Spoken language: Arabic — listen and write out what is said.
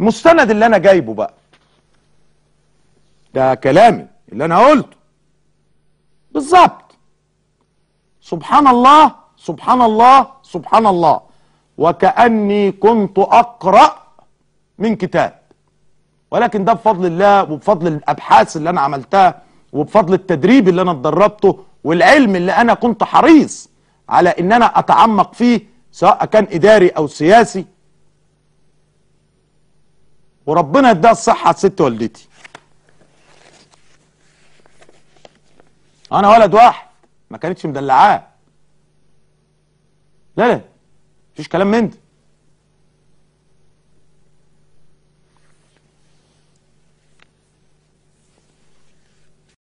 المستند اللي أنا جايبه بقى. ده كلامي اللي أنا قلته. بالظبط. سبحان الله سبحان الله سبحان الله. وكأني كنت أقرأ من كتاب. ولكن ده بفضل الله وبفضل الأبحاث اللي أنا عملتها وبفضل التدريب اللي أنا اتدربته والعلم اللي أنا كنت حريص على إن أنا أتعمق فيه سواء كان إداري أو سياسي. وربنا اداها الصحة ست والدتي. أنا ولد واحد ما كانتش مدلعاه. لا لا مفيش كلام من ده.